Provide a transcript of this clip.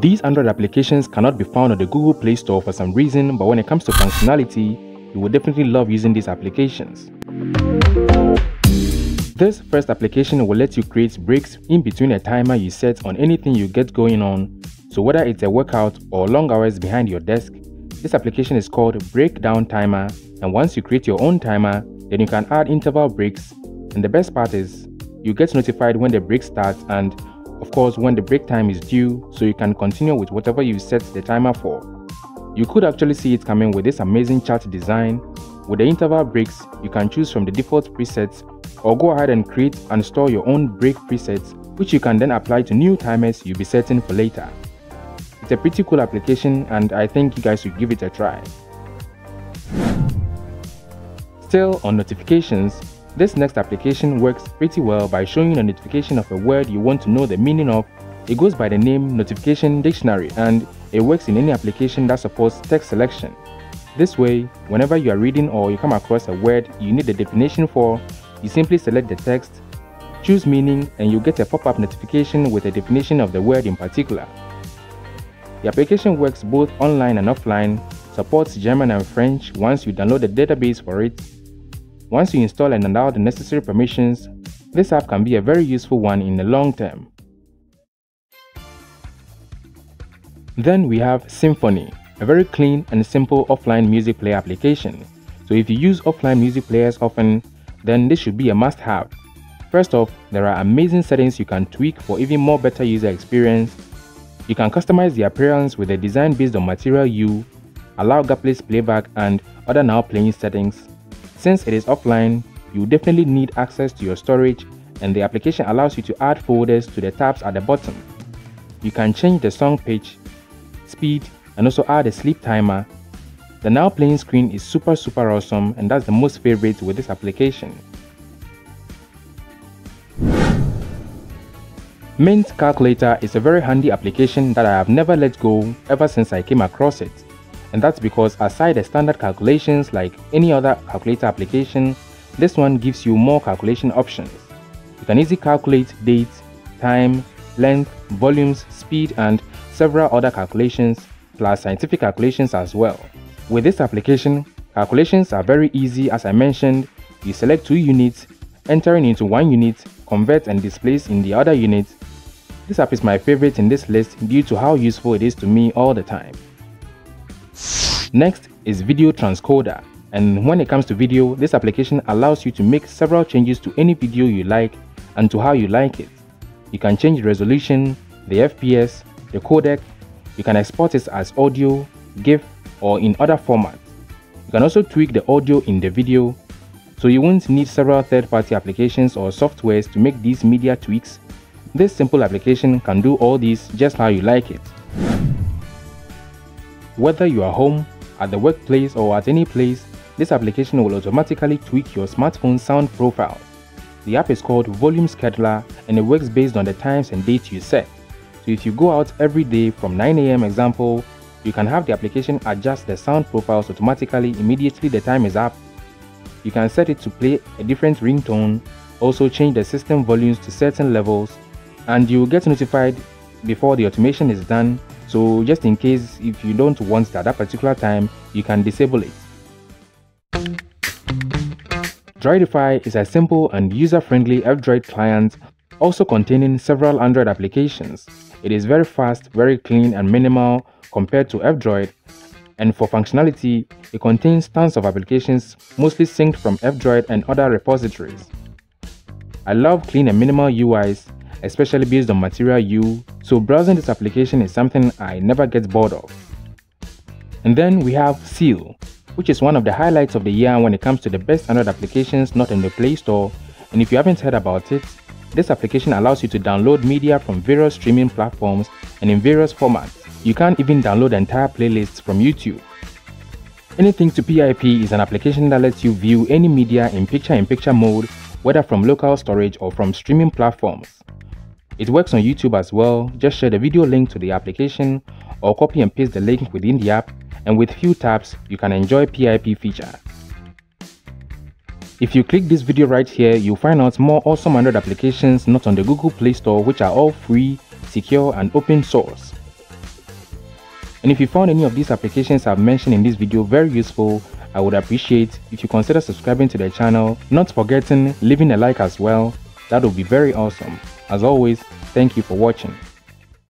These Android applications cannot be found on the Google Play Store for some reason, but when it comes to functionality, you will definitely love using these applications. This first application will let you create breaks in between a timer you set on anything you get going on. So whether it's a workout or long hours behind your desk, this application is called Breakdown Timer and once you create your own timer, then you can add interval breaks and the best part is you get notified when the break starts and of course when the break time is due so you can continue with whatever you set the timer for. You could actually see it coming with this amazing chart design. With the interval breaks, you can choose from the default presets or go ahead and create and store your own break presets which you can then apply to new timers you'll be setting for later. It's a pretty cool application and I think you guys should give it a try. Still on notifications, this next application works pretty well by showing a notification of a word you want to know the meaning of. It goes by the name Notification Dictionary and it works in any application that supports text selection. This way, whenever you are reading or you come across a word you need the definition for, you simply select the text, choose meaning, and you get a pop-up notification with a definition of the word in particular. The application works both online and offline, supports German and French once you download the database for it. Once you install and allow the necessary permissions, this app can be a very useful one in the long term. Then we have Symphony, a very clean and simple offline music player application. So if you use offline music players often, then this should be a must-have. First off, there are amazing settings you can tweak for even more better user experience. You can customize the appearance with a design based on Material You, allow gapless playback and other now playing settings. Since it is offline, you definitely need access to your storage and the application allows you to add folders to the tabs at the bottom. You can change the song pitch, speed, and also add a sleep timer the now playing screen is super super awesome and that's the most favorite with this application. Mint Calculator is a very handy application that I have never let go ever since I came across it. And that's because aside the standard calculations like any other calculator application, this one gives you more calculation options. You can easily calculate date, time, length, volumes, speed and several other calculations plus scientific calculations as well. With this application, calculations are very easy as I mentioned. You select two units, entering into one unit, convert and displace in the other unit. This app is my favorite in this list due to how useful it is to me all the time. Next is Video Transcoder. And when it comes to video, this application allows you to make several changes to any video you like and to how you like it. You can change the resolution, the FPS, the codec, you can export it as audio, GIF, or in other formats. You can also tweak the audio in the video, so you won't need several third-party applications or softwares to make these media tweaks. This simple application can do all these just how you like it. Whether you are home, at the workplace or at any place, this application will automatically tweak your smartphone sound profile. The app is called Volume Scheduler and it works based on the times and dates you set. So if you go out every day from 9am example you can have the application adjust the sound profiles automatically immediately the time is up. You can set it to play a different ringtone, also change the system volumes to certain levels, and you will get notified before the automation is done. So just in case if you don't want that at that particular time, you can disable it. Droidify is a simple and user-friendly F-Droid client also containing several Android applications. It is very fast, very clean and minimal compared to F-Droid and for functionality, it contains tons of applications mostly synced from F-Droid and other repositories. I love clean and minimal UIs, especially based on Material You, so browsing this application is something I never get bored of. And then we have Seal, which is one of the highlights of the year when it comes to the best Android applications not in the Play Store, and if you haven't heard about it, this application allows you to download media from various streaming platforms and in various formats. You can't even download entire playlists from YouTube. Anything to PIP is an application that lets you view any media in picture-in-picture -picture mode, whether from local storage or from streaming platforms. It works on YouTube as well, just share the video link to the application or copy and paste the link within the app and with few taps, you can enjoy PIP feature. If you click this video right here, you'll find out more awesome Android applications not on the Google Play Store which are all free, secure and open source. And if you found any of these applications I've mentioned in this video very useful, I would appreciate if you consider subscribing to the channel, not forgetting leaving a like as well. That would be very awesome. As always, thank you for watching.